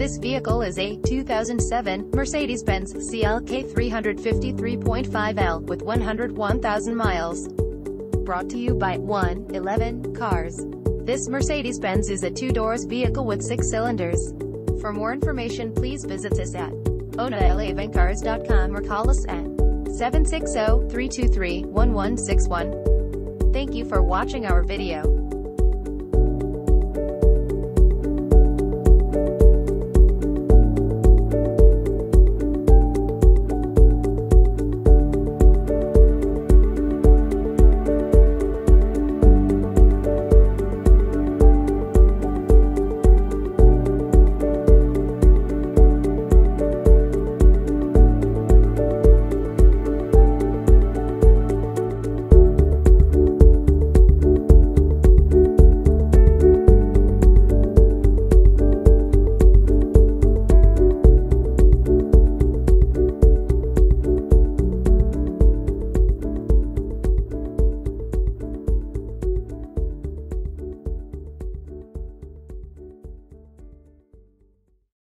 This vehicle is a 2007 Mercedes-Benz CLK 353.5L with 101,000 miles. Brought to you by 111 Cars. This Mercedes-Benz is a two-doors vehicle with six cylinders. For more information please visit us at oneelevencars.com or call us at 760-323-1161. Thank you for watching our video.